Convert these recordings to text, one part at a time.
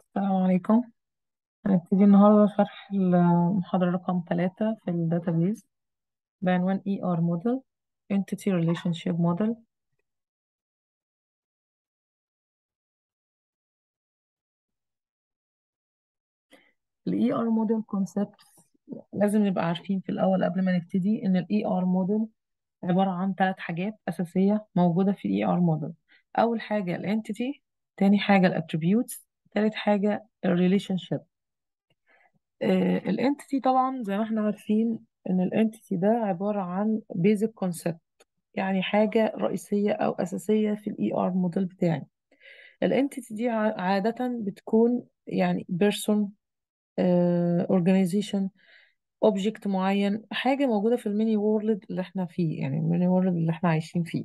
السلام عليكم. هنبتدي النهاردة شرح المحاضرة رقم ثلاثة في الداتابيز بعنوان ER Model Entity Relationship Model. ال ER Model Concept لازم نبقى عارفين في الأول قبل ما نبتدي إن ال ER Model عبارة عن ثلاث حاجات أساسية موجودة في ال ER Model. أول حاجة ال Entity تاني حاجة ال Attributes تالت حاجة ال Relationship ال entity طبعا زي ما إحنا عارفين إن ال entity ده عبارة عن basic concept يعني حاجة رئيسية أو أساسية في ال ER model بتاعي. ال entity دي عادة بتكون يعني person آه، organization object معين حاجة موجودة في ال mini world اللي إحنا فيه يعني ال mini world اللي إحنا عايشين فيه.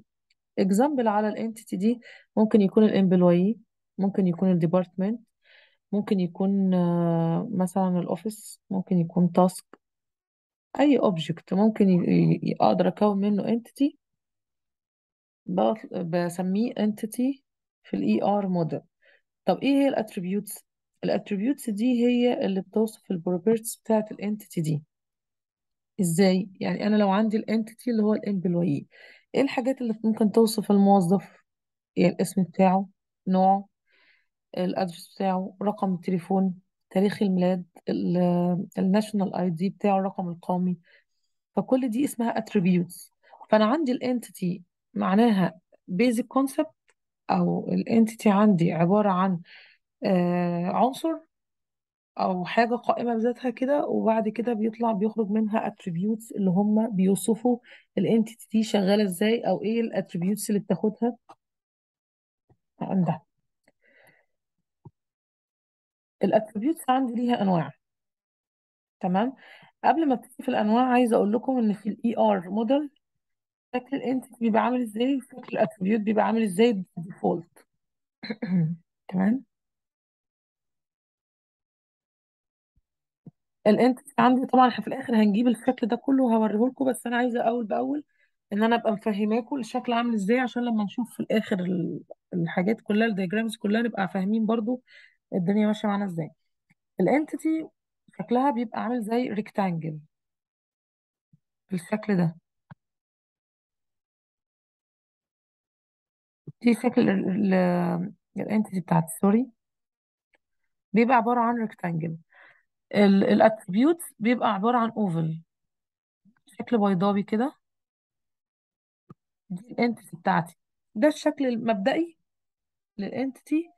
example على ال entity دي ممكن يكون ال employee ممكن يكون ال department ممكن يكون آه، مثلا ال office ممكن يكون task أي object ممكن أقدر أكون منه بط- بسميه entity في ال ER model طب إيه هي ال attributes ال attributes دي هي اللي بتوصف ال properties بتاعت ال entity دي. إزاي؟ يعني أنا لو عندي ال entity اللي هو ال employee إيه الحاجات اللي ممكن توصف الموظف؟ يعني الاسم بتاعه؟ نوعه؟ ال address بتاعه رقم التليفون تاريخ الميلاد ال national ID بتاعه الرقم القومي. فكل دي اسمها attributes. فأنا عندي ال entity معناها basic concept أو ال entity عندي عبارة عن آه، عنصر أو حاجة قائمة بذاتها كده وبعد كده بيطلع بيخرج منها attributes اللي هم بيوصفوا ال entity دي شغالة إزاي أو إيه ال attributes اللي بتاخدها. عندها. ال attributes عندي ليها أنواع تمام؟ قبل ما أبتدي في الأنواع عايزة أقول لكم إن في ال ER model شكل ال entity بيبقى عامل إزاي وشكل ال attribute بيبقى عامل إزاي default تمام؟ ال entity عندي طبعا إحنا في الآخر هنجيب الشكل ده كله وهوريه لكم بس أنا عايزة اول بأول إن أنا أبقى مفهماكم الشكل عامل إزاي عشان لما نشوف في الآخر ال- الحاجات كلها ال diagrams كلها نبقى فاهمين برضو الدنيا ماشية معانا إزاي. ال entity شكلها بيبقى عامل زي rectangle بالشكل ده. دي شكل ال entity بتاعت sorry بيبقى عبارة عن rectangle ال attribute بيبقى عبارة عن oval شكل بيضاوي كده. دي ال entity بتاعتي. ده الشكل المبدئي لل entity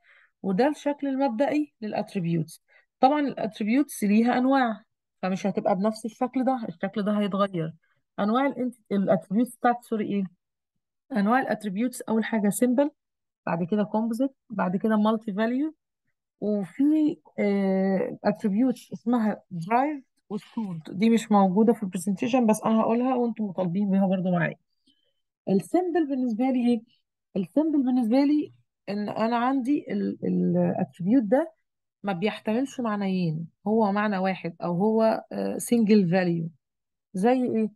وده الشكل المبدئي لل attributes طبعا ال attributes ليها أنواع فمش هتبقى بنفس الشكل ده الشكل ده هيتغير. أنواع ال attributes بتاعت sorry إيه؟ أنواع ال attributes أول حاجة simple بعد كده composite بعد كده multi value وفي attributes اسمها derived و stored دي مش موجودة في ال presentation بس أنا هقولها وأنتم مطالبين بيها برضو معايا. ال simple بالنسبة لي إيه؟ ال simple بالنسبة لي إن أنا عندي ال attribute ده ما بيحتملش معنيين هو معنى واحد أو هو single value زي إيه؟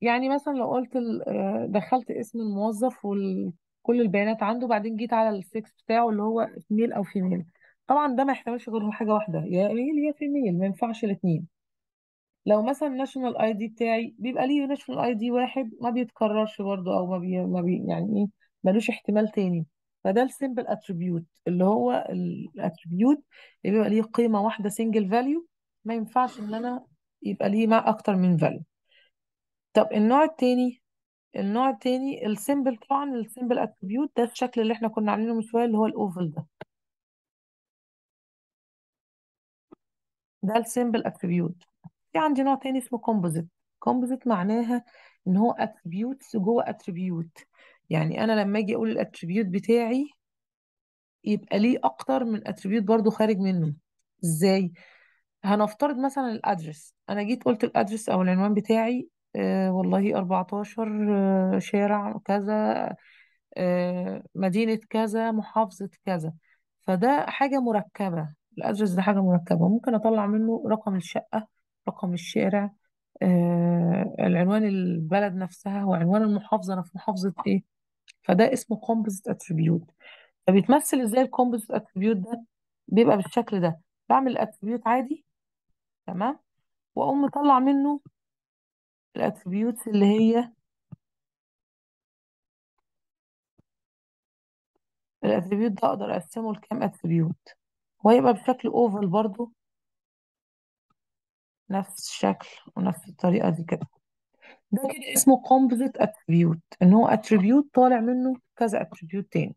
يعني مثلا لو قلت آه، دخلت اسم الموظف وكل البيانات عنده بعدين جيت على السكس بتاعه اللي هو male أو female طبعا ده ما يحتملش غير حاجة واحدة يا male يا female ما ينفعش الاثنين لو مثلا national ID بتاعي بيبقى ليه national ID واحد ما بيتكررش برضه أو ما بي, ما بي يعني إيه ملوش احتمال تاني. فده ال simple attribute اللي هو ال attribute اللي بيبقى ليه قيمة واحدة single value ما ينفعش إن أنا يبقى ليه مع أكتر من value طب النوع التاني؟ النوع التاني ال simple طبعا ال simple attribute ده الشكل اللي إحنا كنا عاملينه من شوية اللي هو ال oval ده. ده ال simple attribute في عندي نوع تاني اسمه composite composite معناها إن هو attributes جوه attribute يعني أنا لما آجي أقول ال attribute بتاعي يبقى ليه أكتر من اتريبيوت برضو خارج منه. إزاي؟ هنفترض مثلا الأدرس. أنا جيت قلت الأدرس أو العنوان بتاعي آه والله 14 آه شارع كذا آه مدينة كذا محافظة كذا. فده حاجة مركبة. الأدرس ده حاجة مركبة. ممكن أطلع منه رقم الشقة رقم الشارع آه العنوان البلد نفسها وعنوان المحافظة أنا في محافظة إيه؟ فده اسمه composite attribute. فبيتمثل إزاي ال composite attribute ده؟ بيبقى بالشكل ده. بعمل الاتريبيوت عادي تمام؟ وأقوم مطلع منه ال attributes اللي هي ال attribute ده أقدر أقسمه لكام attribute وهيبقى بشكل oval برضو نفس الشكل ونفس الطريقة دي كده. ده كده اسمه composite attribute إن هو attribute طالع منه كذا attribute تاني.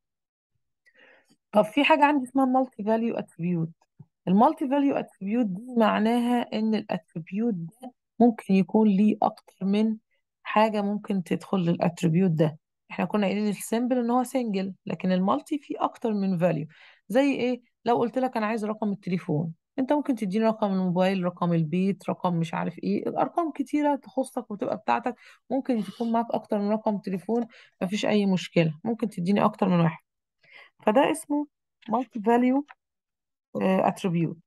طب في حاجة عندي اسمها multi value attribute. ال multi value attribute دي معناها إن ال attribute ده ممكن يكون ليه أكتر من حاجة ممكن تدخل لل attribute ده. إحنا كنا قايلين ال simple إن هو single لكن ال multi فيه أكتر من value زي إيه؟ لو قلت لك أنا عايز رقم التليفون. انت ممكن تديني رقم الموبايل رقم البيت رقم مش عارف إيه ارقام كتيرة تخصك وتبقى بتاعتك ممكن تكون معاك أكتر من رقم تليفون مفيش أي مشكلة ممكن تديني أكتر من واحد. فده اسمه multi value attribute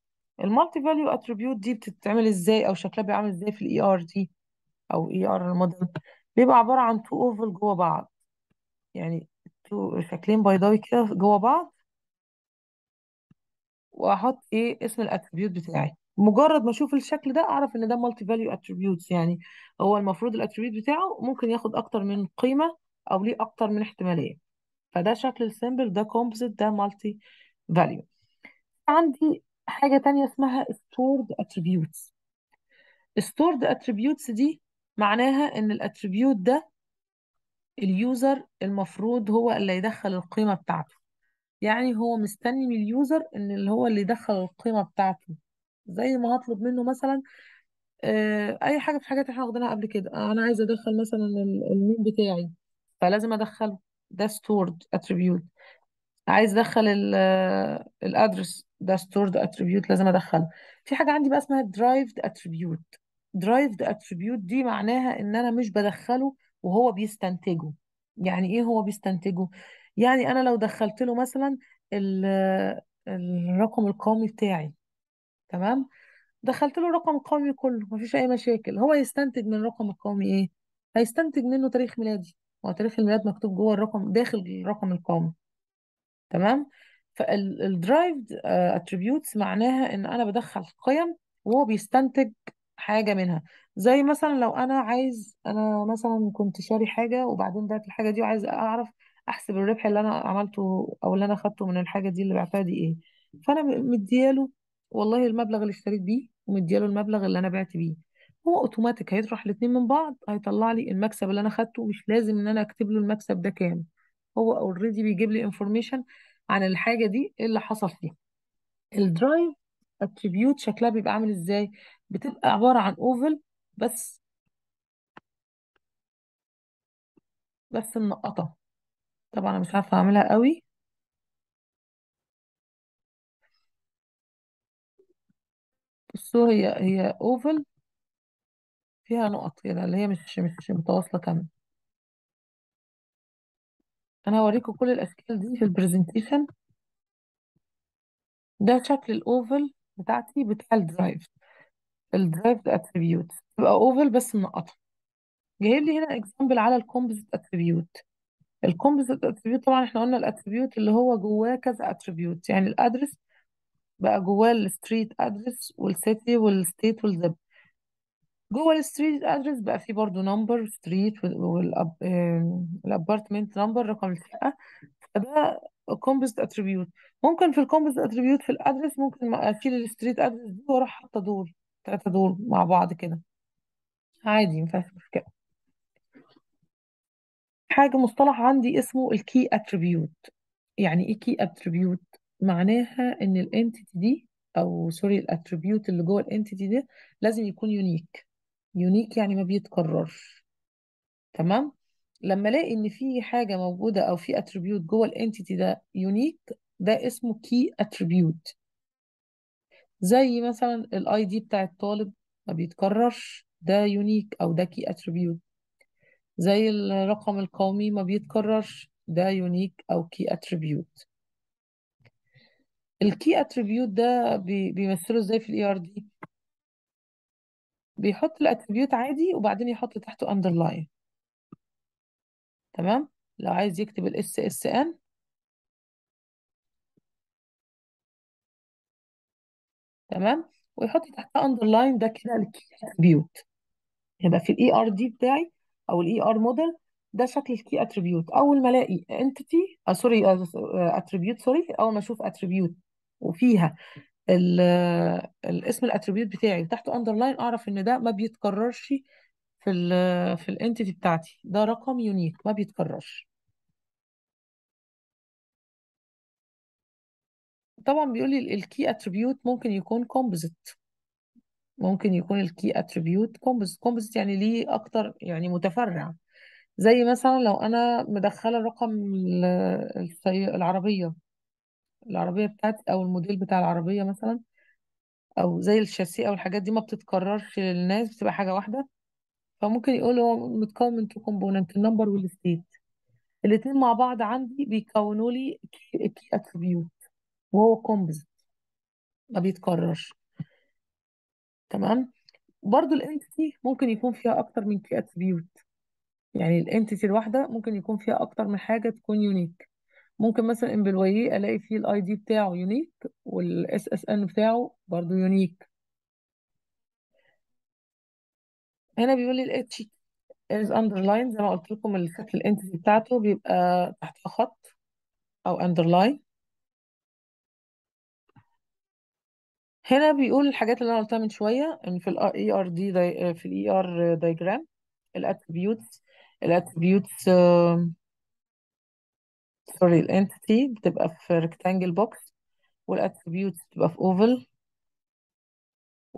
ال multi value attribute دي بتتعمل إزاي أو شكلها بيبقى عامل إزاي في ال ERD أو ER ال model بيبقى عبارة عن two oval جوه بعض. يعني two شكلين بيضاوي كده جوه بعض. واحط إيه اسم ال attribute بتاعي. مجرد ما أشوف الشكل ده اعرف ان ده multi value attributes يعني هو المفروض ال attribute بتاعه ممكن ياخد أكتر من قيمة أو ليه أكتر من احتمالية. فده شكل ال simple ده composite ده multi value عندي حاجة تانية اسمها stored attributes. stored attributes دي معناها ان ال attribute ده ال user المفروض هو اللي يدخل القيمة بتاعته. يعني هو مستني من اليوزر إن اللي هو اللي يدخل القيمة بتاعته. زي ما هطلب منه مثلا آه، أي حاجة في حاجات إحنا واخدينها قبل كده. أنا عايزة أدخل مثلا ال- بتاعي فلازم ادخله ده stored attribute. عايز أدخل الأدرس ده stored attribute لازم أدخله. في حاجة عندي بقى اسمها derived attribute. derived attribute دي معناها إن أنا مش بدخله وهو بيستنتجه. يعني إيه هو بيستنتجه؟ يعني أنا لو دخلت له مثلا ال- الرقم القومي بتاعي تمام؟ دخلت له الرقم القومي كله مفيش أي مشاكل. هو يستنتج من الرقم القومي إيه؟ هيستنتج منه تاريخ ميلادي. هو تاريخ الميلاد مكتوب جوه الرقم داخل الرقم القومي تمام؟ فال derived attributes معناها إن أنا بدخل قيم وهو بيستنتج حاجة منها. زي مثلا لو أنا عايز أنا مثلا كنت شاري حاجة وبعدين بعت الحاجة دي وعايز أعرف أحسب الربح اللي أنا عملته أو اللي أنا خدته من الحاجة دي اللي بعتها دي إيه. فأنا مدياله والله المبلغ اللي اشتريت بيه ومدياله المبلغ اللي أنا بعت بيه. هو أوتوماتيك هيطرح الاتنين من بعض هيطلع لي المكسب اللي أنا خدته مش لازم إن أنا أكتب له المكسب ده كام. هو already بيجيب لي information عن الحاجة دي إيه اللي حصل فيها. ال derived attribute شكلها بيبقى عامل إزاي؟ بتبقى عبارة عن oval بس بس منقطة. طبعا أنا مش عارفة أعملها قوي. بصوا هي هي oval فيها نقط كده اللي هي مش مش متواصلة كاملة أنا هوريكم كل الأشكال دي في ال presentation ده شكل ال oval بتاعتي بتاع ال derived ال derived attribute تبقى oval بس منقطة. جايب لي هنا example على ال composite attribute ال composite attribute طبعا إحنا قلنا ال attribute اللي هو جواه كذا attribute يعني ال address بقى جواه الستريت ادرس والسيتي والستيت والزب جوه الستريت ادرس بقى فيه برضو number street وال apartment number رقم الشقه فده composite attribute ممكن في ال composite attribute في ال address ممكن أشيل ال street address دي وأروح حاطة دول الثلاثه دول مع بعض كده. عادي ما فيهاش مشكلة. حاجة مصطلح عندي اسمه ال key attribute يعني إيه key attribute معناها إن ال entity دي أو sorry ال attribute اللي جوه ال entity ده لازم يكون unique unique يعني ما بيتكررش. تمام؟ لما ألاقي إن في حاجة موجودة أو في attribute جوه ال entity ده unique ده اسمه key attribute زي مثلا ال ID بتاع الطالب ما بيتكررش ده unique أو ده key attribute زي الرقم القومي ما بيتكررش ده unique أو key attribute ال key attribute ده بي- بيمثله إزاي في ال ERD بيحط ال attribute عادي وبعدين يحط تحته underline تمام؟ لو عايز يكتب ال SSN تمام؟ ويحط تحتها underline ده كده ال key attribute يبقى في ال ERD بتاعي أو ال ER model ده شكل ال key attribute أول ما ألاقي entity آه sorry attribute sorry أول ما أشوف attribute وفيها ال- الاسم ال attribute بتاعي وتحته underline أعرف إن ده ما بيتكررش في ال في ال entity بتاعتي. ده رقم unique ما بيتكررش. طبعا بيقول لي ال key attribute ممكن يكون composite ممكن يكون ال key attribute composite composite يعني ليه أكتر يعني متفرع. زي مثلا لو أنا مدخلة رقم. العربية. العربية بتاعتي أو الموديل بتاع العربية مثلا أو زي الشاسيه أو الحاجات دي ما بتتكررش للناس بتبقى حاجة واحدة. فممكن يقول هو متكون من two component ال number وال state الاتنين مع بعض عندي بيكونوا لي key attribute وهو composite ما بيتكررش. تمام؟ برضو ال entity ممكن يكون فيها أكتر من key attribute يعني ال entity الواحدة ممكن يكون فيها أكتر من حاجة تكون unique ممكن مثلا employee ألاقي فيه ال ID بتاعه unique وال SSN بتاعه برضو unique هنا بيقول لي ال each is underlined زي ما قلت لكم الشكل ال entity بتاعته بيبقى تحتها خط أو underline هنا بيقول الحاجات اللي أنا قلتها من شوية إن في ال ERD في ال ER diagram ال attributes ال attributes sorry ال entity بتبقى في rectangle box وال attributes بتبقى في oval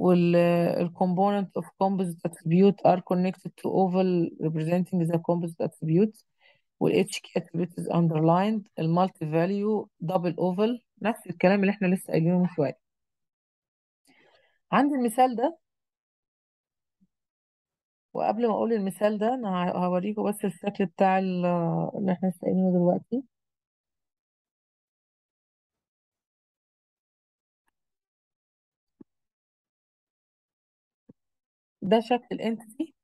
وال component of composite attribute are connected to oval representing the composite attributes وال each key attribute is underlined ال multi-value double oval نفس الكلام اللي إحنا لسه قايلينه من شوية. عندي المثال ده. وقبل ما أقول المثال ده أنا هوريكم بس الشكل بتاع ال- اللي إحنا لسه قايلينه دلوقتي. ده شكل ال entity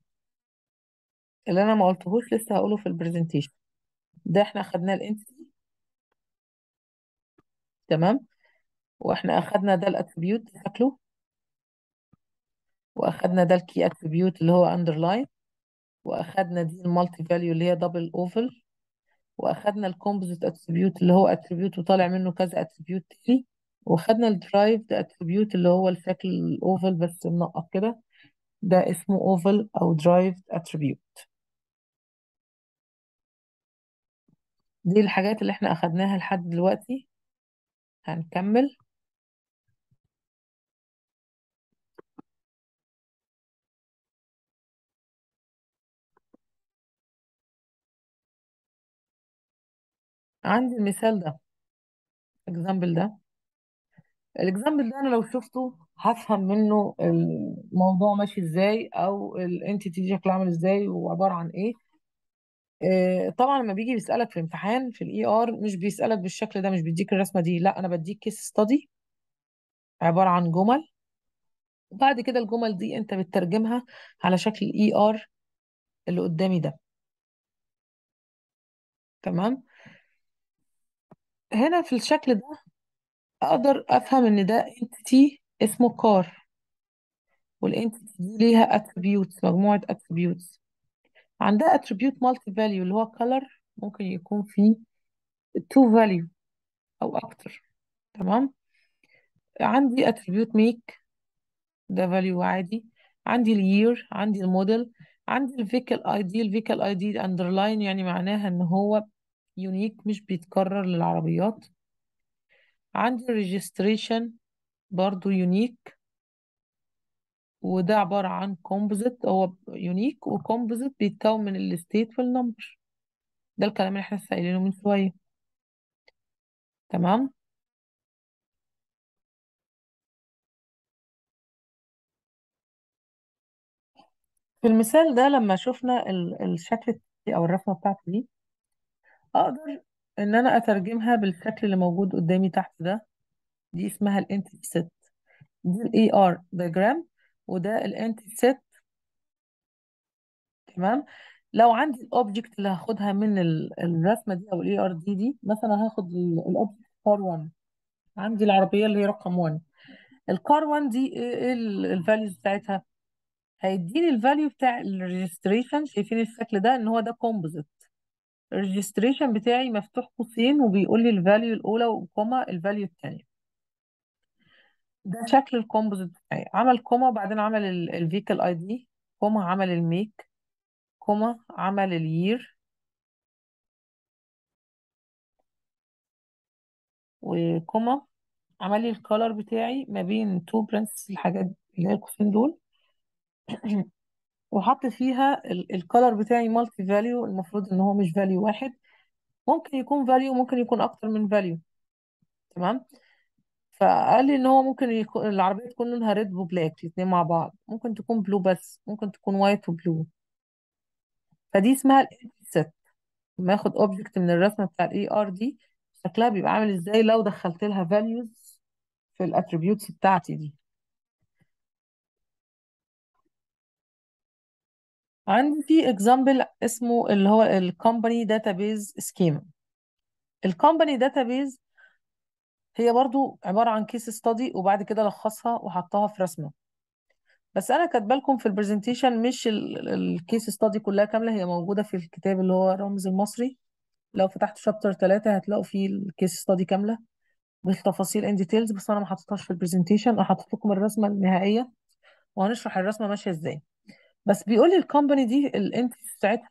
اللي أنا ما قلتهوش لسه هقوله في ال presentation ده إحنا أخدناه ال entity تمام؟ وإحنا أخدنا ده ال attribute شكله. وأخدنا ده ال key attribute اللي هو underline وأخدنا دي ال multi-value اللي هي double oval وأخدنا ال composite attribute اللي هو attribute وطالع منه كذا attribute تاني وأخدنا ال derived attribute اللي هو الشكل ال oval بس منقط كده ده اسمه oval أو derived attribute دي الحاجات اللي إحنا أخدناها لحد دلوقتي. هنكمل. عندي المثال ده ال example ده. ال example ده أنا لو شفته هفهم منه الموضوع ماشي إزاي أو ال entity دي شكلها عامل إزاي وعبارة عن إيه. آه، طبعا لما بيجي بيسألك في امتحان في ال ER مش بيسألك بالشكل ده مش بيديك الرسمة دي لأ أنا بديك case study عبارة عن جمل. وبعد كده الجمل دي أنت بتترجمها على شكل ال ER اللي قدامي ده. تمام؟ هنا في الشكل ده أقدر أفهم إن ده entity اسمه car وال entity دي ليها attributes مجموعة attributes عندها attribute multi-value اللي هو color ممكن يكون فيه two value أو أكتر. تمام؟ عندي attribute make ده value عادي. عندي ال year عندي الموديل عندي ال vehicle ID ال vehicle ID underline يعني معناها إن هو unique مش بيتكرر للعربيات. عندي ال registration برضو unique وده عبارة عن composite هو unique و composite بيتكون من ال state وال number ده الكلام اللي إحنا لسه قايلينه من شوية. تمام؟ في المثال ده لما شفنا ال- الشكل أو الرسمة بتاعتي دي أقدر إن أنا أترجمها بالشكل اللي موجود قدامي تحت ده. دي اسمها ال entity set دي ال ER diagram وده ال entity set تمام؟ لو عندي ال object اللي هاخدها من ال- الرسمة دي أو ال ERD دي مثلا هاخد ال object car 1 عندي العربية اللي هي رقم 1 ال car 1 دي إيه ال values بتاعتها؟ هيديني ال value بتاع ال registration شايفين الشكل ده إن هو ده composite ال registration بتاعي مفتوح قوسين وبيقول لي ال value الأولى و comma ال value الثانية ده شكل ال composite بتاعي. عمل comma وبعدين عمل ال vehicle ID comma عمل ال make comma عمل ال year و comma عمل لي ال color بتاعي ما بين two braces الحاجات اللي هي القوسين دول. وحط فيها ال color بتاعي multi-value المفروض إن هو مش value واحد. ممكن يكون value ممكن يكون أكتر من value تمام؟ فقال لي إن هو ممكن يكون العربية تكون لونها red و black الاثنين مع بعض. ممكن تكون blue بس ممكن تكون white و blue فدي اسمها ال entity set لما آخد object من الرسمة بتاع ال ERD شكلها بيبقى عامل إزاي لو دخلت لها values في ال attributes بتاعتي دي؟ عندي في example اسمه اللي هو ال company database schema ال company database هي برضو عبارة عن case study وبعد كده لخصها وحطها في رسمة. بس أنا كاتبة لكم في ال presentation مش ال case study كلها كاملة هي موجودة في الكتاب اللي هو رامز المصري. لو فتحت chapter 3 هتلاقوا فيه ال case study كاملة بالتفاصيل in details بس أنا ما حطيتهاش في ال presentation أنا حطيت لكم الرسمة النهائية. وهنشرح الرسمة ماشية إزاي. بس بيقول لي ال company دي ال entity بتاعتها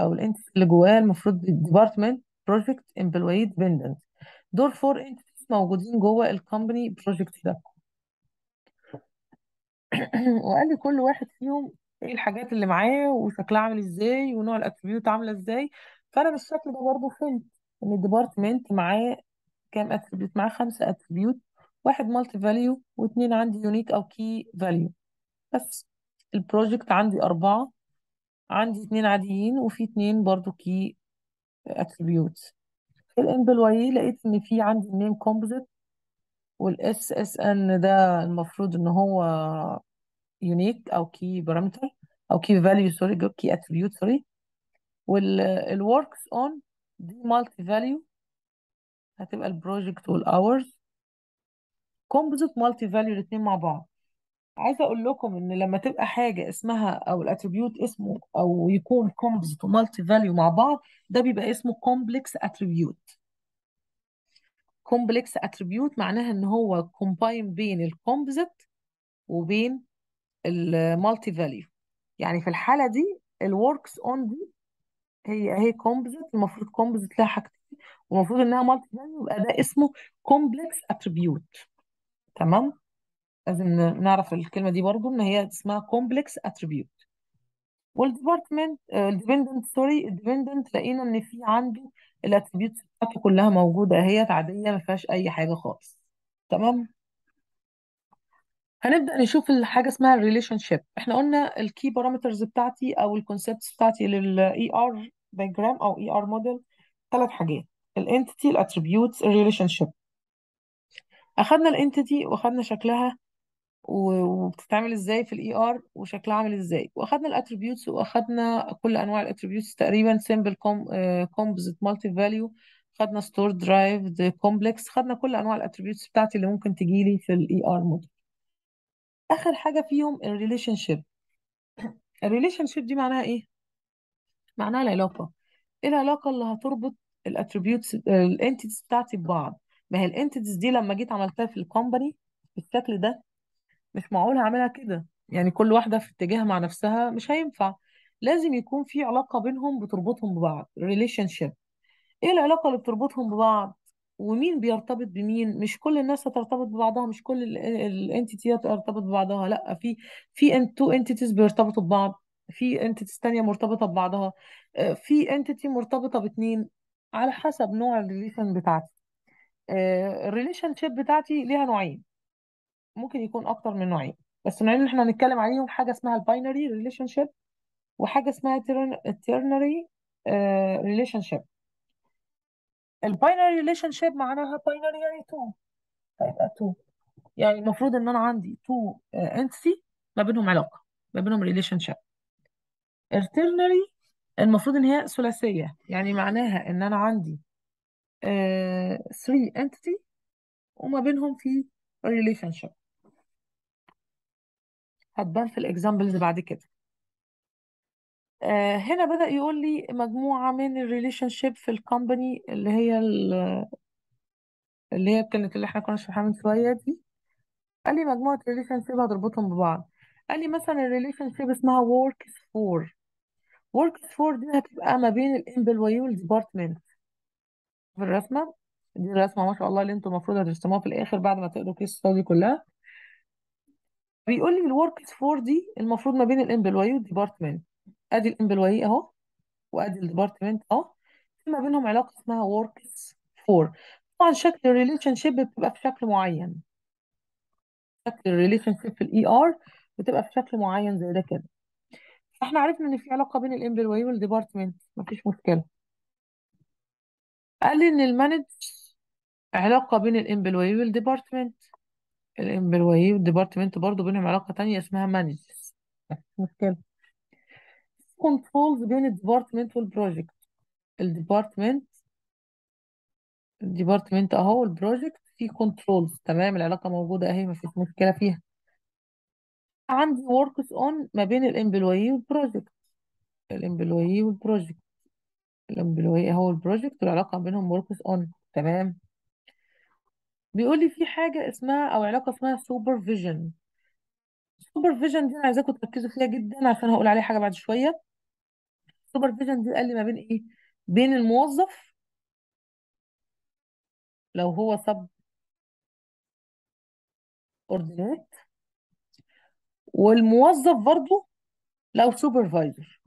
أو ال entity اللي جواها المفروض department project employee dependent دول four entities موجودين جوه ال company project ده. وقال لي كل واحد فيهم إيه الحاجات اللي معاه وشكلها عامل إزاي ونوع ال attribute عاملة إزاي. فأنا بالشكل ده برضه فهمت إن ال department معاه كام attribute معاه خمسة attribute واحد multi-value واثنين عندي unique أو key value بس. ال project عندي أربعة عندي اتنين عاديين وفي اتنين برضو key attributes في ال employee لقيت إن في عندي ال name composite وال SSN ده المفروض إن هو unique أو key parameter أو key value sorry key attribute sorry وال works on دي multi-value هتبقى ال project وال hours composite multi-value الاثنين مع بعض. عايزة أقول لكم إن لما تبقى حاجة اسمها أو ال attribute اسمه أو يكون composite و multi-value مع بعض ده بيبقى اسمه complex attribute complex attribute معناها إن هو combine بين ال composite وبين ال multi-value يعني في الحالة دي ال works on دي هي هي composite المفروض composite لها حاجتين ومفروض إنها multi-value يبقى ده اسمه complex attribute تمام؟ لازم نعرف الكلمة دي برضو إن هي اسمها complex attribute وال department ال dependent sorry ال dependent لقينا إن في عنده ال attributes بتاعته كلها موجودة هي عادية ما فيهاش أي حاجة خالص. تمام؟ هنبدأ نشوف الحاجة اسمها ال relationship إحنا قلنا ال key parameters بتاعتي أو ال concepts بتاعتي لل ER diagram أو ER model ثلاث حاجات. ال entity ال attributes ال relationship أخدنا ال entity وأخدنا شكلها وبتتعمل إزاي في ال ER وشكلها عامل إزاي. واخدنا ال attributes واخدنا كل انواع ال attributes تقريبا simple composite multi-value خدنا stored derived complex خدنا كل انواع ال attributes بتاعتي اللي ممكن تجي لي في ال ER model آخر حاجة فيهم ال relationship ال relationship دي معناها إيه؟ معناها العلاقة. إيه العلاقة اللي هتربط ال attributes ال entities بتاعتي ببعض؟ ما هي ال entities دي لما جيت عملتها في ال company بالشكل ده مش معقول هعملها كده. يعني كل واحدة في اتجاه مع نفسها مش هينفع. لازم يكون في علاقة بينهم بتربطهم ببعض relationship إيه العلاقة اللي بتربطهم ببعض؟ ومين بيرتبط بمين؟ مش كل الناس هترتبط ببعضها مش كل ال entity هترتبط ببعضها لأ في في two entities بيرتبطوا ببعض في entities تانية مرتبطة ببعضها في entity مرتبطة باتنين. على حسب نوع ال relation بتاعتي. ال relationship بتاعتي ليها نوعين. ممكن يكون أكتر من نوعين. بس النوعين اللي إحنا هنتكلم عليهم حاجة اسمها ال binary relationship وحاجة اسمها ال ternary relationship ال binary relationship معناها binary يعني 2 هيبقى 2 يعني المفروض إن أنا عندي 2 entity ما بينهم علاقة ما بينهم relationship ال ternary المفروض إن هي ثلاثية يعني معناها إن أنا عندي 3 انتيتي وما بينهم في relationship هتبان في ال examples بعد كده. آه هنا بدأ يقول لي مجموعة من ال relationship في ال company اللي هي ال- اللي هي كانت اللي إحنا كنا شرحناها من شوية دي. قال لي مجموعة relationship هتربطهم ببعض. قال لي مثلا ال relationship اسمها works for. works for دي هتبقى ما بين ال employee وال department في الرسمة. دي الرسمة ما شاء الله اللي أنتم المفروض هترسموها في الآخر بعد ما تقروا ال case study كلها. بيقول لي ال works for دي المفروض ما بين الامبلوي والديبارتمنت ادي الامبلوي اهو وادي الديبارتمنت اهو. في ما بينهم علاقة اسمها works for. طبعا شكل ال relationship بتبقى في شكل معين. شكل ال relationship في ال ER بتبقى في شكل معين زي ده كده. إحنا عرفنا إن في علاقة بين ال employee وال department مفيش مشكلة. قال لي إن ال manage علاقة بين الامبلوي والديبارتمنت الامبلوي والديبارتمنت برضو بينهم علاقة تانية اسمها manage مفيش مشكلة. كنترولز بين الديبارتمنت والبروجكت الديبارتمنت الديبارتمنت أهو البروجكت في كنترولز تمام العلاقة موجودة أهي مفيش مشكلة فيها. عندي وركس اون ما بين الامبلوي والبروجكت الامبلوي والبروجكت الامبلوي أهو البروجكت والعلاقة بينهم works on تمام. بيقول لي في حاجة اسمها أو علاقة اسمها supervision ال supervision دي أنا عايزاكم تركزوا فيها جدا عشان هقول عليها حاجة بعد شوية. ال supervision دي قال لي ما بين إيه؟ بين الموظف لو هو subordinate والموظف برضو لو supervisor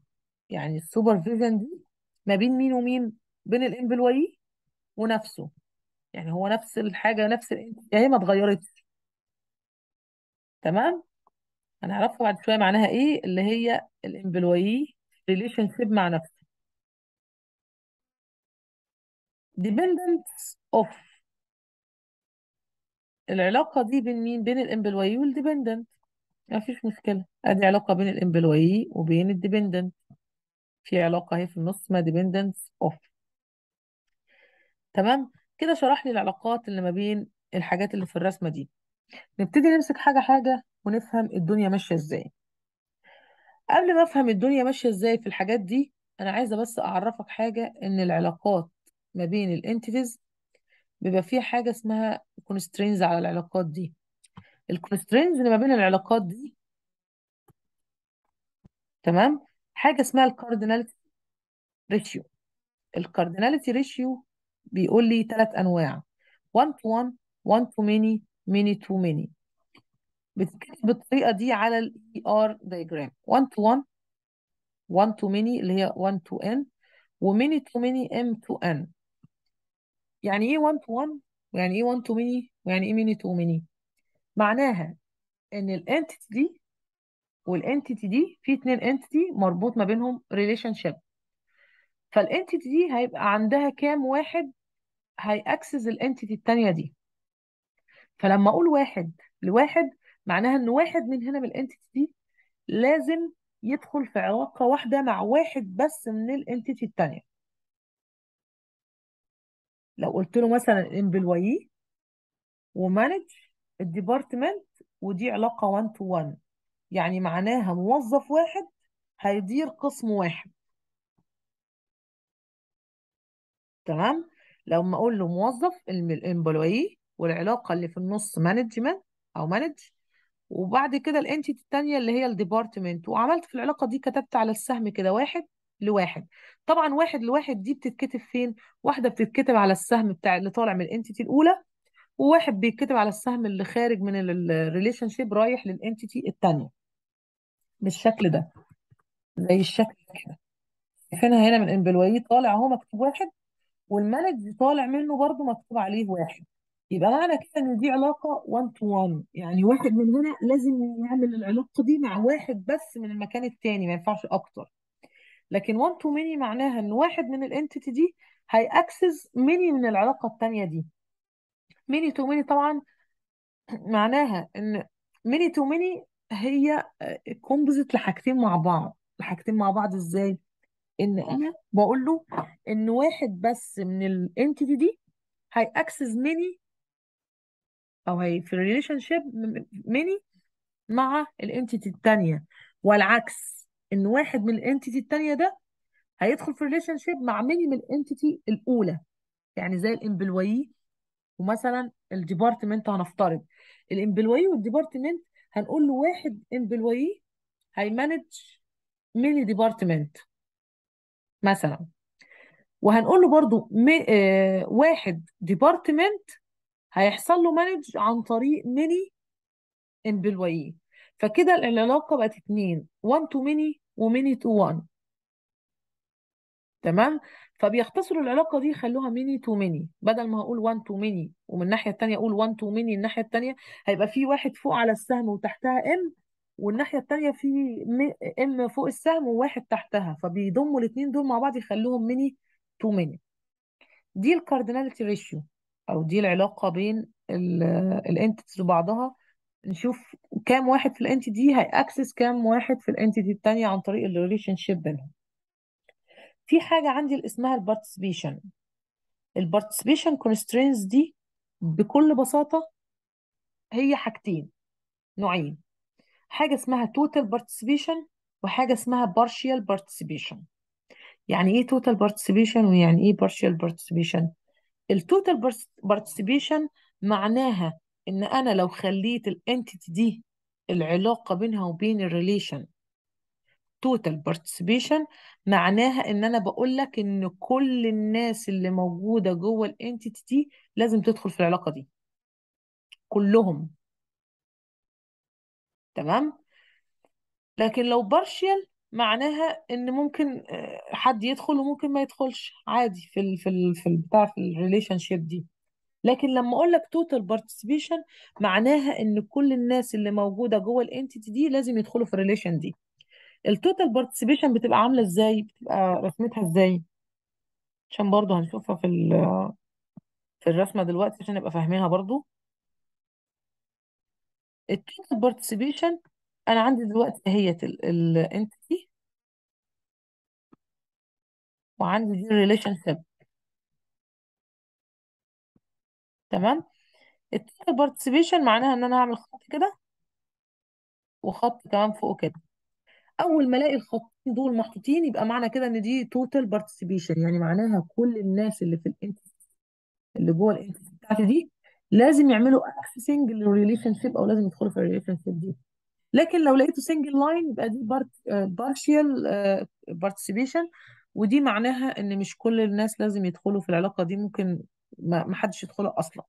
يعني ال supervision دي ما بين مين ومين؟ بين ال employee ونفسه. يعني هو نفس الحاجة نفس هي ما اتغيرتش تمام؟ هنعرفها بعد شوية معناها إيه اللي هي ال employee relationship مع نفسه. Dependence of العلاقة دي بين مين؟ بين ال employee وال dependent ما فيش مشكلة. أدي علاقة بين ال employee وبين ال dependent في علاقة أهي في النص اسمها dependence of. تمام؟ كده شرح لي العلاقات اللي ما بين الحاجات اللي في الرسمة دي. نبتدي نمسك حاجة حاجة ونفهم الدنيا ماشية إزاي. قبل ما أفهم الدنيا ماشية إزاي في الحاجات دي أنا عايزة بس أعرفك حاجة إن العلاقات ما بين ال entities بيبقى فيها حاجة اسمها constraints على العلاقات دي. ال constraints اللي ما بين العلاقات دي تمام؟ حاجة اسمها ال cardinality ratio ال cardinality ratio بيقول لي ثلاث أنواع. 1 to 1 1 to many many to many. بتتكتب بالطريقة دي على ال ER diagram. 1 to 1 1 to many اللي هي 1 to n و many to many m to n. يعني إيه 1 to 1 ويعني إيه 1 to many ويعني إيه many to many معناها إن ال entity دي وال entity دي في اتنين entity مربوط ما بينهم relationship فال entity دي هيبقى عندها كام واحد؟ هي access ال entity التانية دي. فلما أقول واحد لواحد معناها إن واحد من هنا من ال entity دي لازم يدخل في علاقة واحدة مع واحد بس من ال entity التانية. لو قلت له مثلا employee و manage ال department ودي علاقة 1 تو 1 يعني معناها موظف واحد هيدير قسم واحد. تمام؟ لما أقول له موظف ال employee والعلاقة اللي في النص management أو manage وبعد كده ال entity التانية اللي هي ال department وعملت في العلاقة دي كتبت على السهم كده واحد لواحد. طبعا واحد لواحد دي بتتكتب فين؟ واحدة بتتكتب على السهم بتاع اللي طالع من ال entity الأولى وواحد بيتكتب على السهم اللي خارج من ال relationship رايح لل entity التانية. بالشكل ده. زي الشكل ده كده. شايفينها هنا من employee طالع اهو مكتوب واحد وال manage طالع منه برضو مكتوب عليه واحد. يبقى معنى كده إن دي علاقة 1 to 1 يعني واحد من هنا لازم يعمل العلاقة دي مع واحد بس من المكان التاني ما ينفعش أكتر. لكن 1 to many معناها إن واحد من ال entity دي هي access many من العلاقة التانية دي. many to many طبعا معناها إن many to many هي composite لحاجتين مع بعض. لحاجتين مع بعض إزاي؟ إن أنا بقول له إن واحد بس من ال entity دي هي access many أو هي في ال relationship many مع ال entity التانية. والعكس إن واحد من ال entity التانية ده هيدخل في relationship مع many من ال entity الأولى. يعني زي ال employee ومثلا ال department هنفترض. ال employee وال department هنقول له واحد employee هي manage many department مثلا. وهنقول له برضو. آه واحد department هيحصل له manage عن طريق many employee فكده العلاقة بقت اتنين 1 to many و many to 1 تمام؟ فبيختصروا العلاقة دي يخلوها many to many بدل ما هقول 1 to many ومن الناحية التانية أقول 1 to many الناحية التانية هيبقى في واحد فوق على السهم وتحتها M والناحية التانية في M فوق السهم وواحد تحتها فبيضموا الاثنين دول مع بعض يخلوهم many to many دي ال cardinality ratio أو دي العلاقة بين ال entities وبعضها. نشوف كام واحد في ال entity دي هي access كام واحد في ال entity التانية عن طريق ال relationship بينهم. في حاجة عندي اسمها ال participation ال participation constraints دي بكل بساطة هي حاجتين نوعين. حاجة اسمها total participation وحاجة اسمها partial participation. يعني إيه total participation ويعني إيه partial participation التوتال participation معناها إن أنا لو خليت ال entity دي العلاقة بينها وبين ال relation total participation معناها إن أنا بقول لك إن كل الناس اللي موجودة جوه ال entity دي لازم تدخل في العلاقة دي. كلهم. تمام؟ لكن لو partial معناها إن ممكن آه، حد يدخل وممكن ما يدخلش عادي في ال في ال في البتاع في ال relationship دي. لكن لما أقول لك total participation معناها إن كل الناس اللي موجودة جوه ال entity دي لازم يدخلوا في ال relation دي. ال total participation بتبقى عاملة إزاي؟ بتبقى رسمتها إزاي؟ عشان برضو هنشوفها في في الرسمة دلوقتي عشان نبقى فاهمينها برضو ال total participation أنا عندي دلوقتي هي ال entity وعندي دي ال relationship تمام؟ ال total participation معناها إن أنا هعمل خط كده وخط كمان فوق كده. أول ما ألاقي الخطين دول محطوطين يبقى معنى كده إن دي total participation يعني معناها كل الناس اللي في ال entity اللي جوه ال entity بتاعتي دي لازم يعملوا accessing لل relationship أو لازم يدخلوا في ال relationship دي. لكن لو لقيته single line يبقى دي partial participation ودي معناها إن مش كل الناس لازم يدخلوا في العلاقة دي ممكن ما ما حدش يدخلها أصلا.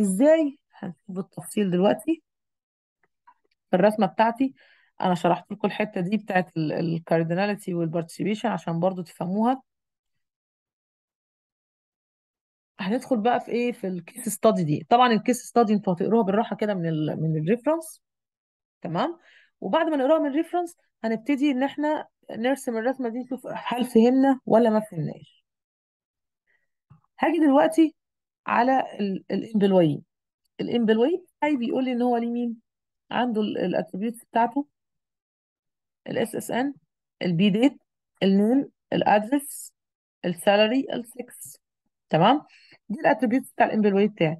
إزاي؟ هنشوف بالتفصيل دلوقتي. في الرسمة بتاعتي أنا شرحت لكم الحتة دي بتاعت ال cardinality وال participation عشان برضو تفهموها. هندخل بقى في إيه؟ في ال case study دي. طبعا ال case study أنتوا هتقروها بالراحة كده من ال من ال reference تمام؟ وبعد ما نقراها من ال reference هنبتدي إن إحنا نرسم الرسمة دي نشوف هل فهمنا ولا ما فهمناش. هاجي دلوقتي على ال employee ال employee بتاعي بيقول لي إن هو ليه مين؟ عنده ال attributes بتاعته. ال SSN ال B date النيم الادرس السالري السكس تمام؟ دي ال attributes بتاع ال employee بتاعي.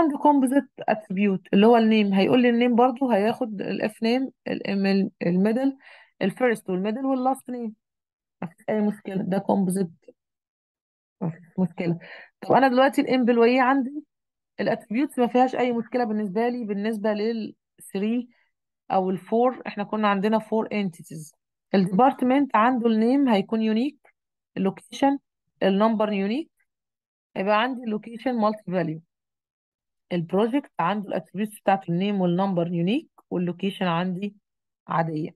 عنده composite attribute اللي هو ال name. هيقول لي ال name برضو هياخد الاف نيم الميدل الفيرست والميدل واللاست نيم مفيش أي مشكلة. ده composite مفيش مشكلة. طب أنا دلوقتي ال employee عندي ال attributes ما فيهاش أي مشكلة بالنسبة لي. بالنسبة لل 3 أو ال four إحنا كنا عندنا four entities ال department عنده ال name هيكون unique ال location ال number unique يبقى عندي ال location multi value ال project عنده ال attributes بتاعته ال name وال number unique وال location عندي عادية.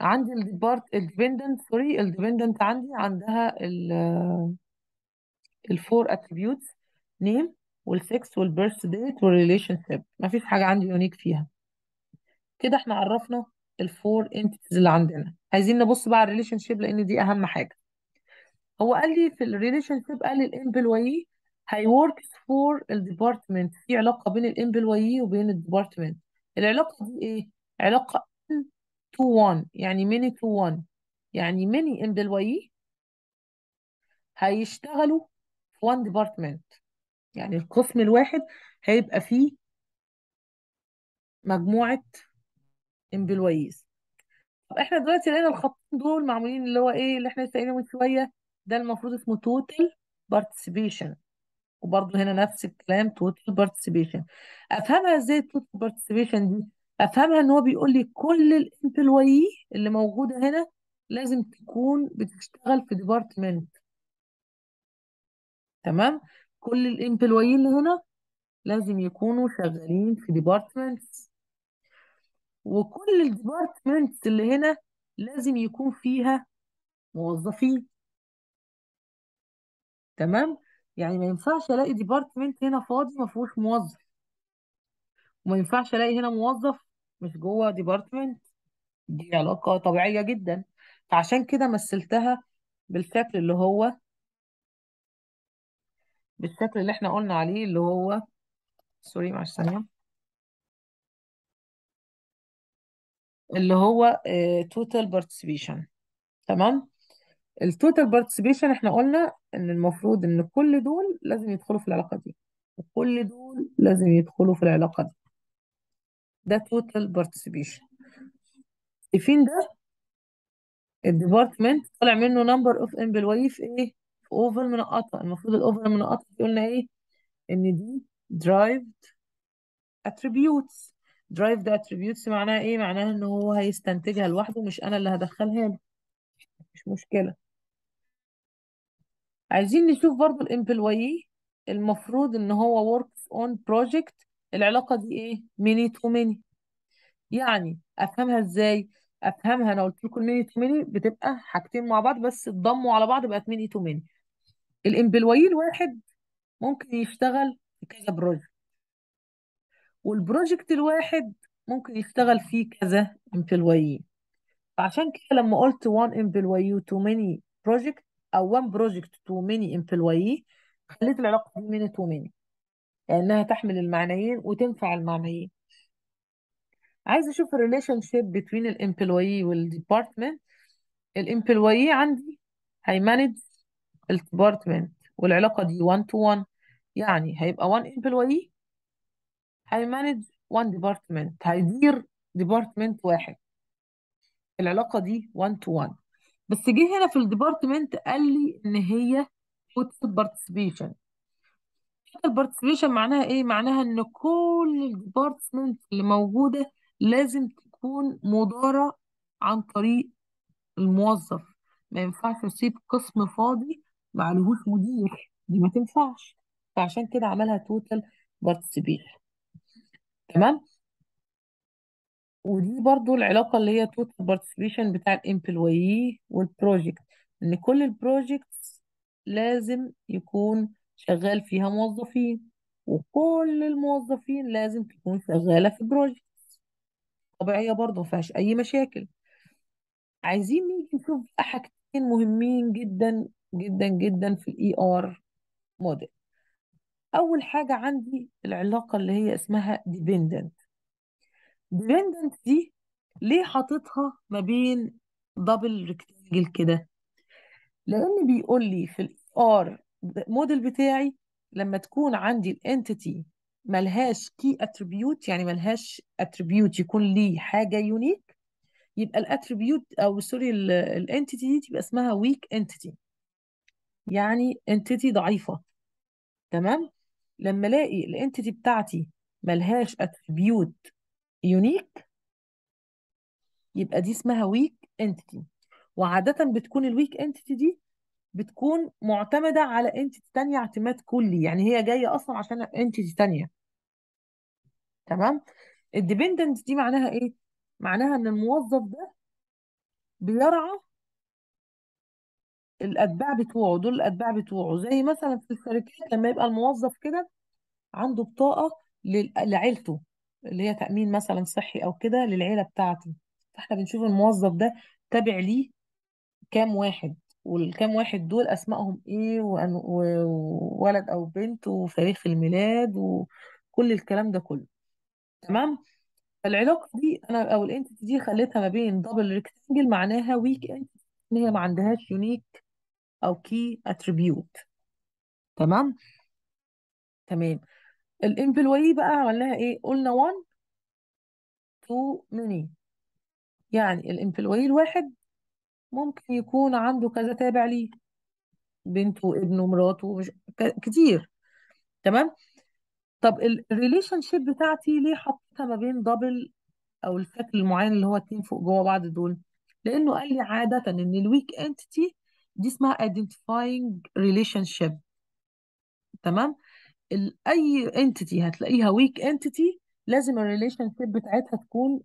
عندي ال depart ال dependent sorry ال dependent عندي عندها ال four attributes name وال sex وال birth date وال relationship مفيش حاجة عندي unique فيها. كده إحنا عرفنا ال four entities اللي عندنا. عايزين نبص بقى على ال relationship لأن دي أهم حاجة. هو قال لي في ال relationship قال لي ال employee هي works for ال department في علاقة بين ال employee وبين ال department العلاقة دي إيه؟ علاقة to 1 يعني many to 1 يعني many employee هيشتغلوا في 1 department يعني القسم الواحد هيبقى فيه مجموعة employees طب إحنا دلوقتي لقينا الخطين دول معمولين اللي هو إيه؟ اللي إحنا لسه من شوية. ده المفروض اسمه total participation وبرضه هنا نفس الكلام total participation أفهمها إزاي ال total participation دي؟ أفهمها إن هو بيقول لي كل ال employee اللي موجودة هنا لازم تكون بتشتغل في department تمام؟ كل ال employee اللي هنا لازم يكونوا شغالين في departments وكل ال departments اللي هنا لازم يكون فيها موظفين. تمام؟ يعني ما ينفعش الاقي department هنا فاضي ما فيهوش موظف. وما ينفعش الاقي هنا موظف مش جوه department دي علاقة طبيعية جدا. فعشان كده مثلتها بالشكل اللي هو بالشكل اللي إحنا قلنا عليه اللي هو sorry معلش ثانية. اللي هو total participation تمام؟ ال total participation إحنا قلنا إن المفروض إن كل دول لازم يدخلوا في العلاقة دي. وكل دول لازم يدخلوا في العلاقة دي. ده total participation فين ده ال department طالع منه number of employee في إيه في oval منقطة. المفروض ال oval منقطة دي قلنا إيه؟ إن دي derived attributes. derived attributes معناها إيه؟ معناها إن هو هيستنتجها لوحده مش أنا اللي هدخلها له. مش مشكلة. عايزين نشوف برضو ال employee المفروض إن هو works on project. العلاقة دي إيه؟ many to many. يعني أفهمها إزاي؟ أفهمها أنا قلت لكم many to many بتبقى حاجتين مع بعض بس اتضموا على بعض بقت many to many. ال employee الواحد ممكن يشتغل في كذا project وال project الواحد ممكن يشتغل فيه كذا employee فعشان كده لما قلت one employee to many project أو one project to many employee خليت العلاقة دي many to many. لأنها تحمل المعنيين وتنفع المعنيين. عايزة أشوف ال relationship between ال employee وال department ال employee عندي هي manage ال department والعلاقة دي 1 to 1 يعني هيبقى 1 employee هي manage 1 department هيدير department واحد. العلاقة دي 1 to 1 بس جه هنا في ال department قال لي إن هي participation. total participation معناها إيه؟ معناها إن كل ال department اللي موجودة لازم تكون مدارة عن طريق الموظف. ما ينفعش اسيب قسم فاضي معلهوش مدير. دي ما تنفعش. فعشان كده عملها total participation. تمام؟ ودي برضو العلاقة اللي هي total participation بتاع ال employee وال project إن كل ال projects لازم يكون شغال فيها موظفين وكل الموظفين لازم تكون شغالة في project طبيعية برضو ما فيهاش أي مشاكل. عايزين نيجي نشوف بقى حاجتين مهمين جدا جدا جدا في ال ER model أول حاجة عندي العلاقة اللي هي اسمها dependent. Dependent دي ليه حاططها ما بين double rectangle كده؟ لأن بيقول لي في ال ER model بتاعي لما تكون عندي ال entity ملهاش key attribute يعني ملهاش attribute يكون ليه حاجة unique يبقى ال attribute أو sorry ال entity دي تبقى اسمها weak entity يعني entity ضعيفة. تمام؟ لما الاقي ال entity بتاعتي ملهاش attribute unique يبقى دي اسمها weak entity وعادة بتكون ال weak entity دي بتكون معتمدة على entity تانية اعتماد كلي يعني هي جاية أصلا عشان entity تانية. تمام؟ الديبندنت دي معناها إيه؟ معناها إن الموظف ده بيرعى الأتباع بتوعه دول الأتباع بتوعه. زي مثلا في الشركات لما يبقى الموظف كده عنده بطاقة لعيلته. اللي هي تأمين مثلا صحي أو كده للعيلة بتاعته فإحنا بنشوف الموظف ده تابع ليه كام واحد والكام واحد دول أسمائهم إيه وأن- وولد أو بنت وتاريخ الميلاد وكل الكلام ده كله. تمام؟ فالعلاقة دي أنا أو ال entity دي خليتها ما بين double rectangle معناها weak entity إن هي ما عندهاش unique أو key attribute تمام؟ تمام. ال employee بقى عملناها إيه؟ قلنا 1 to many. يعني ال employee الواحد ممكن يكون عنده كذا تابع ليه. بنته وابنه ومراته مش كتير. تمام؟ طب ال relationship بتاعتي ليه حطيتها ما بين double أو الشكل المعين اللي هو اتنين فوق جوه بعض دول؟ لأنه قال لي عادة إن ال weak entity دي اسمها identifying relationship. تمام؟ أي entity هتلاقيها weak entity لازم ال relationship بتاعتها تكون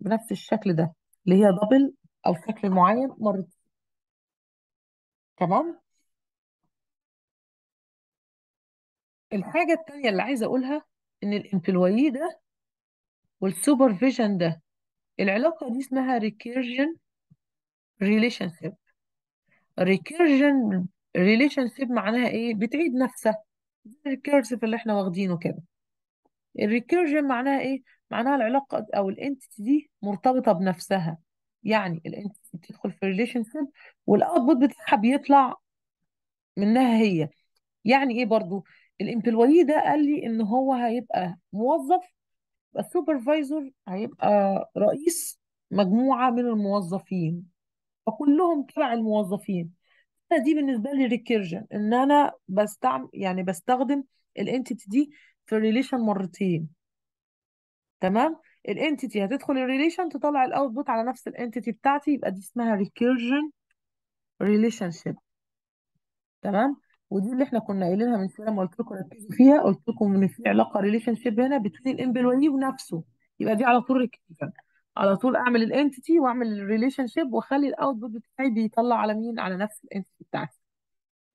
بنفس الشكل ده اللي هي double أو شكل معين مرتين. تمام؟ الحاجة التانية اللي عايزة أقولها إن ال employee ده وال supervision ده العلاقة دي اسمها recursion relationship. recursion relationship معناها إيه؟ بتعيد نفسها. ال recursive اللي إحنا واخدينه كده. ال recursion معناها إيه؟ معناها العلاقة أو ال entity دي مرتبطة بنفسها. يعني ال entity بتدخل في relationship وال output بتاعها بيطلع منها هي. يعني إيه برضو؟ ال employee ده قال لي إن هو هيبقى موظف ال supervisor هيبقى رئيس مجموعة من الموظفين. فكلهم تبع الموظفين. دي بالنسبة لي recursion إن أنا بستعمل يعني بستخدم ال entity دي في ال relation مرتين. تمام؟ الانتيتي هتدخل الريليشن تطلع الاوتبوت على نفس الانتيتي بتاعتي يبقى دي اسمها recursion relationship تمام؟ ودي اللي إحنا كنا قايلينها من شوية لما قلت لكم ركزوا فيها قلت لكم إن في علاقة relationship هنا بين ال employee ونفسه. يبقى دي على طول recursion على طول أعمل ال entity وأعمل ال relationship وأخلي ال output بتاعي بيطلع على مين؟ على نفس ال entity بتاعتي.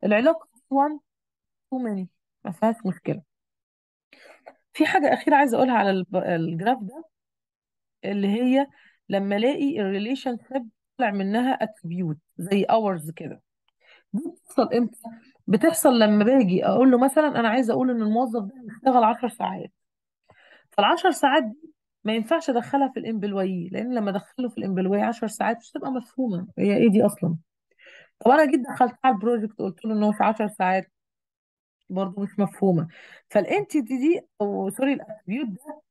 العلاقة 1 to many ما فيهاش مشكلة. في حاجة أخيرة عايزة أقولها على ال graph ده اللي هي لما ألاقي ال relationship طلع منها attribute زي hours كده. دي بتحصل إمتى؟ بتحصل لما باجي أقول له مثلا أنا عايزة أقول إن الموظف ده بيشتغل 10 ساعات. فال10 ساعات دي ما ينفعش أدخلها في ال employee لأن لما أدخله في ال employee 10 ساعات مش تبقى مفهومة. هي إيه دي أصلا؟ طب أنا جيت دخلت على ال project قلت له إن هو في 10 ساعات برضه مش مفهومة. فال entity دي أو sorry ال attribute ده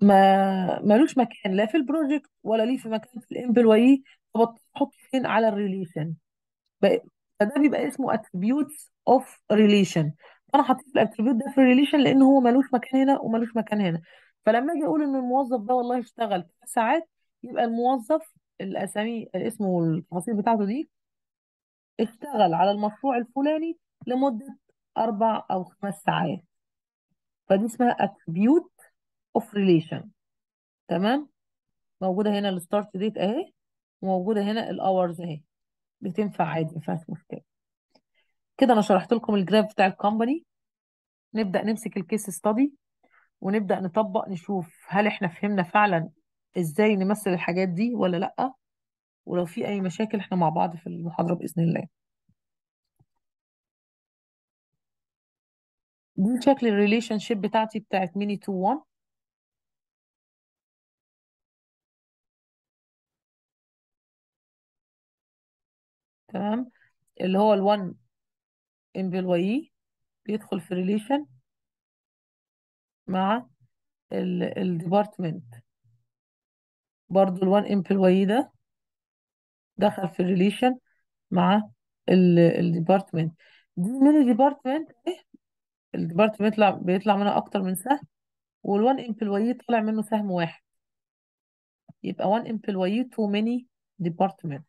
ما ملوش مكان لا في ال project ولا ليه في مكان في ال employee. فبتحط فين على ال relation فده بيبقى اسمه attributes of relation. أنا حطيت ال attribute ده في ال relation لأن هو ملوش مكان هنا وملوش مكان هنا. فلما أجي أقول إن الموظف ده والله اشتغل ساعات يبقى الموظف الأسامي الاسم والتفاصيل بتاعته دي اشتغل على المشروع الفلاني لمدة أربع أو خمس ساعات. فدي اسمها attribute of relation. تمام؟ موجودة هنا ال start date أهي وموجودة هنا ال hours أهي. بتنفع عادي ما فيهاش مشكلة. كده أنا شرحت لكم ال graph بتاع ال company نبدأ نمسك ال case study ونبدأ نطبق نشوف هل إحنا فهمنا فعلا إزاي نمثل الحاجات دي ولا لأ ولو في أي مشاكل إحنا مع بعض في المحاضرة بإذن الله. دي شكل ال relationship بتاعتي بتاعت many to 1 تمام؟ اللي هو ال1 employee بيدخل في relation مع ال department برضو ال1 employee ده دخل في relation مع ال department دي many department ال department بيطلع منها أكتر من سهم وال one employee طالع منه سهم واحد. يبقى one employee to many department.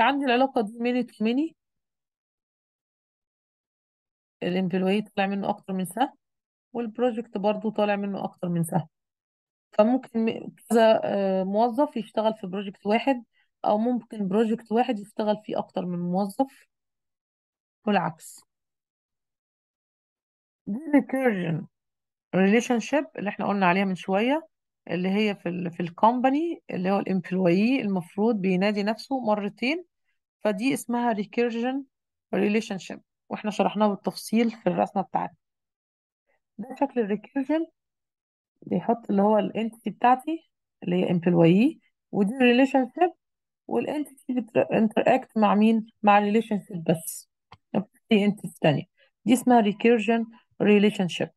عندي العلاقة دي many to many ال employee طالع منه أكتر من سهم وال project برضو طالع منه أكتر من سهم. فممكن كذا آه، موظف يشتغل في project واحد أو ممكن project واحد يشتغل فيه أكتر من موظف والعكس. دي recursion relationship اللي إحنا قلنا عليها من شوية اللي هي في ال في ال company اللي هو ال employee المفروض بينادي نفسه مرتين. فدي اسمها recursion relationship. وإحنا شرحناها بالتفصيل في الرسمة بتاعتنا ده شكل ال recursion بيحط اللي هو ال entity بتاعتي اللي هي employee ودي ال relationship وال entity بت interact مع مين؟ مع ال relationship بس. دي entity تانية. دي اسمها recursion relationship.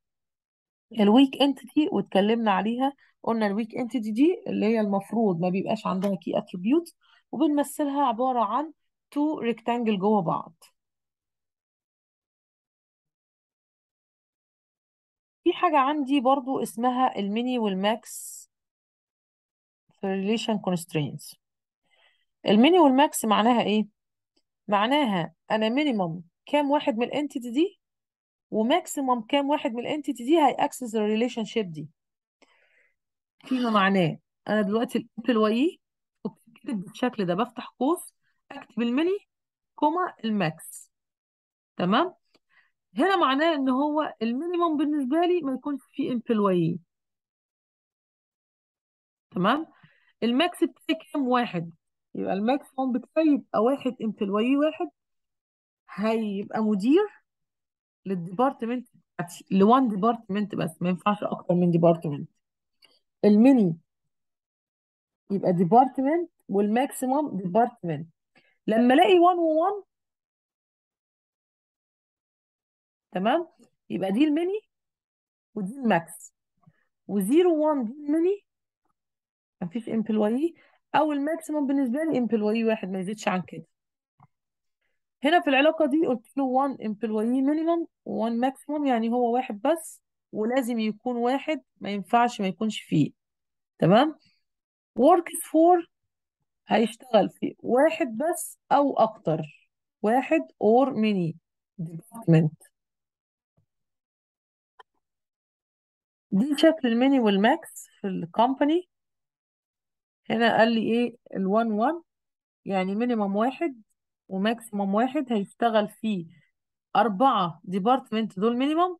ال weak entity واتكلمنا عليها قلنا ال weak entity دي اللي هي المفروض ما بيبقاش عندها key attribute وبنمثلها عبارة عن two rectangle جوه بعض. في حاجة عندي برضو اسمها ال mini وال max في relation constraints. ال mini وال max معناها إيه؟ معناها أنا minimum كام واحد من ال entity دي و maximum كام واحد من ال entity دي هي access ال relationship دي. فيما معناه أنا دلوقتي ال employee وبتكتب بالشكل ده بفتح قوس أكتب ال mini comma ال max تمام؟ هنا معناه إن هو ال minimum بالنسبة لي ما يكونش فيه employee تمام؟ ال max بتاعي كام؟ واحد. يبقى ال maximum بتاعي يبقى واحد employee واحد. هيبقى مدير لل department بتاعتي ل one department بس ما ينفعش أكتر من department ال mini يبقى department وال maximum department لما ألاقي 1 و1 تمام؟ يبقى دي الميني ودي ال max. و0 و1 دي الميني مفيش employee أو ال maximum بالنسبة لي employee واحد ما يزيدش عن كده. هنا في العلاقة دي قلت له 1 employee minimum و1 maximum يعني هو واحد بس ولازم يكون واحد ما ينفعش ما يكونش فيه. تمام؟ works for هيشتغل في واحد بس أو أكتر. واحد or many department. دي شكل ال mini وال max في ال company هنا قال لي إيه؟ ال1 1 يعني minimum واحد و maximum واحد هيشتغل فيه أربعة department دول minimum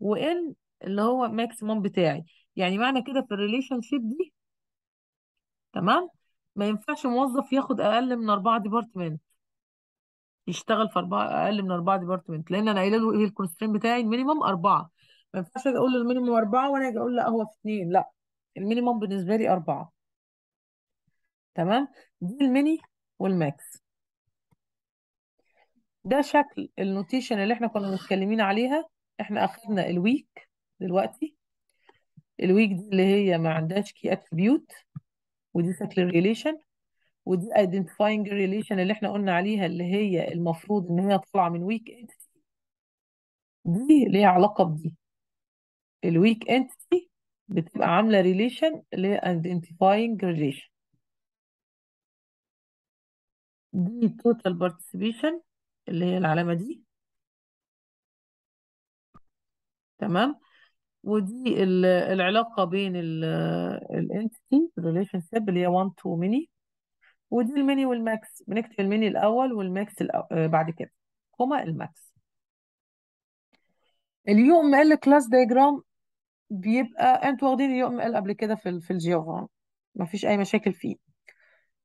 وإن اللي هو maximum بتاعي. يعني معنى كده في ال relationship دي تمام؟ ما ينفعش موظف ياخد أقل من أربعة department يشتغل في أربعة أقل من أربعة department لأن أنا قايلة له إيه ال constraint بتاعي؟ ال minimum أربعة. ما ينفعش أقول له ال minimum أربعة وأنا أجي أقول لا هو في اتنين. لا المينيمم بالنسبة لي أربعة. تمام؟ دي ال min وال max. ده شكل ال notation اللي إحنا كنا متكلمين عليها. إحنا أخدنا ال weak دلوقتي. ال weak دي اللي هي ما عندهاش key attribute ودي شكل ال relation ودي identifying relation اللي إحنا قلنا عليها اللي هي المفروض إن هي طالعة من weak دي ليها علاقة بدي. ال weak entity بتبقى عاملة ريليشن اللي هي identifying relation دي total participation اللي هي العلامة دي. تمام؟ ودي ال- العلاقة بين ال entity relationship اللي هي 1 to many ودي ال min وال max بنكتب ال min الأول وال max الأو... آه، بعد كده comma ال max. ال UML class diagram بيبقى أنتوا واخدين ال UML قبل كده في في ال Java مفيش أي مشاكل فيه.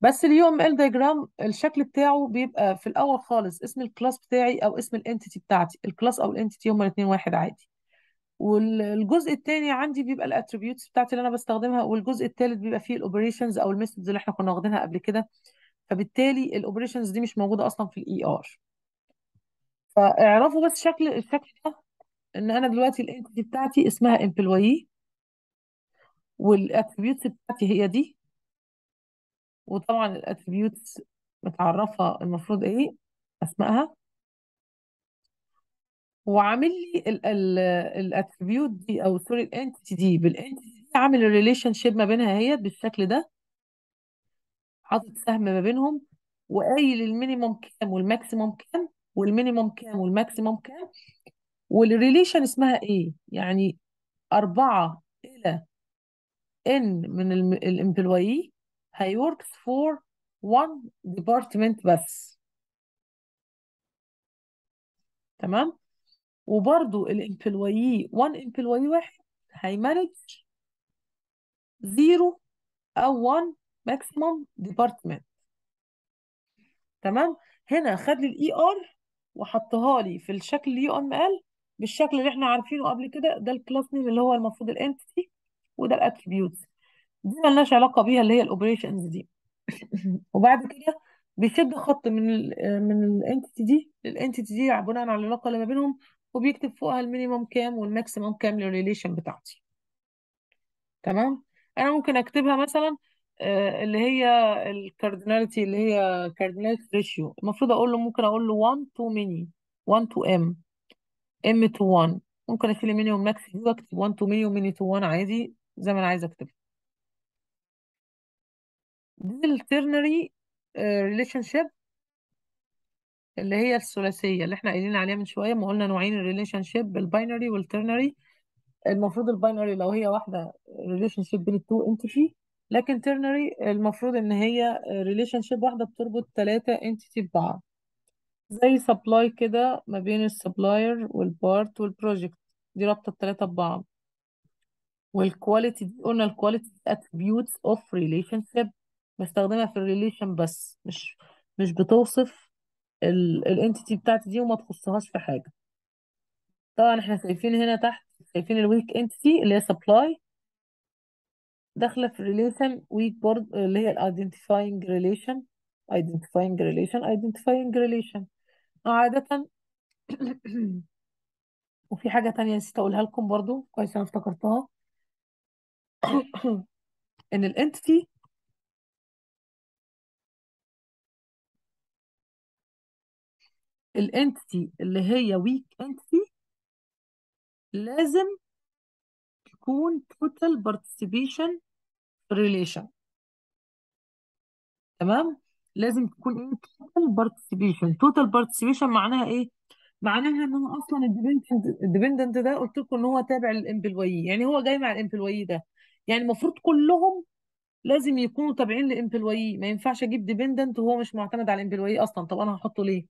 بس ال UML diagram الشكل بتاعه بيبقى في الأول خالص اسم ال class بتاعي أو اسم ال entity بتاعتي ال class أو ال entity هما الاتنين واحد عادي. والجزء الثاني عندي بيبقى ال attributes بتاعتي اللي أنا بستخدمها والجزء الثالث بيبقى فيه ال operations أو ال methods اللي إحنا كنا واخدينها قبل كده. فبالتالي ال operations دي مش موجودة أصلا في ال ER فاعرفوا بس شكل الشكل ده إن أنا دلوقتي ال entity بتاعتي اسمها employee وال attributes بتاعتي هي دي. وطبعا ال attributes متعرفة المفروض إيه؟ أسمائها. وعامل لي ال attribute دي أو sorry ال entity دي. بال entity دي عامل ال relationship ما بينها هي بالشكل ده. حاطط سهم ما بينهم. وقايل المينيمم كام والماكسيمم كام والمينيمم كام والماكسيمم كام. وال relation اسمها إيه؟ يعني أربعة إلى N من ال employee هي works for one department بس. تمام؟ وبرضو ال employee one employee واحد هي manage zero أو one maximum department. تمام؟ هنا خد لي ال ER وحطها لي في الشكل ال UML بالشكل اللي إحنا عارفينه قبل كده ده ال class name اللي هو المفروض ال entity وده ال attributes دي ملناش علاقة بيها اللي هي ال operations دي. وبعد كده بيشد خط من ال من ال entity دي. لل entity دي بناء على العلاقة اللي ما بينهم وبيكتب فوقها ال minimum كام وال maximum كام لل relation بتاعتي. تمام؟ أنا ممكن أكتبها مثلا آه، اللي هي ال cardinality اللي هي cardinality ratio المفروض أقول له ممكن أقول له 1 to many 1 to m. m to 1 ممكن أشيل ال min وال max دي وأكتب 1 to many و many to 1 عادي زي ما أنا عايزة اكتبها دي ال ternary relationship اللي هي الثلاثية اللي إحنا قايلين عليها من شوية. ما قلنا نوعين ال relationship ال binary وال ternary. المفروض ال binary لو هي واحدة relationship بين ال two entity لكن ternary المفروض إن هي relationship واحدة بتربط ثلاثة entity ببعض. زي supply كده ما بين ال supplier وال part وال project دي رابطة الثلاثه ببعض. وال quality دي قلنا ال quality attributes of relationship بستخدمها في ال relation بس مش مش بتوصف ال entity بتاعتي دي وما تخصهاش في حاجة. طبعا إحنا شايفين هنا تحت شايفين ال weak entity اللي هي supply داخلة في relation ويك بورد اللي هي ال identifying relation identifying relation identifying relation عادة وفي حاجة تانية نسيت أقولها لكم برضو كويس أنا افتكرتها. إن ال entity ال entity اللي هي weak entity لازم تكون total participation relation. تمام؟ لازم تكون إيه total participation. total participation معناها إيه؟ معناها إن هو أصلا ال dependent ده قلت لكم إن هو تابع لل employee يعني هو جاي مع ال employee ده. يعني المفروض كلهم لازم يكونوا تابعين لل employee ما ينفعش أجيب dependent وهو مش معتمد على ال employee أصلا. طب أنا هحطه ليه؟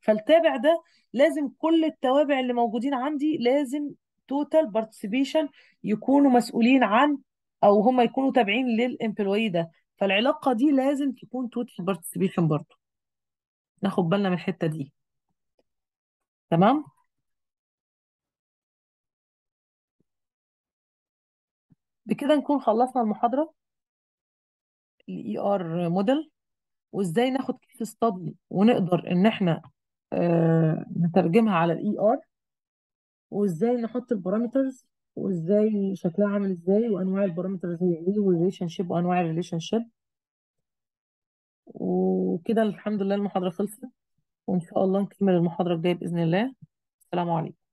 فالتابع ده لازم كل التوابع اللي موجودين عندي لازم total participation يكونوا مسؤولين عن أو هم يكونوا تابعين لل employee ده. فالعلاقة دي لازم تكون total participation برضه. ناخد بالنا من الحتة دي. تمام؟ بكده نكون خلصنا المحاضرة. ال ER model وإزاي ناخد case study ونقدر إن إحنا آه نترجمها على ال ER وإزاي نحط ال parameters وإزاي شكلها عامل إزاي وأنواع ال parameters هي إيه وال relationship وأنواع ال relationship وكده الحمد لله المحاضرة خلصت وإن شاء الله نكمل المحاضرة الجاية بإذن الله. السلام عليكم.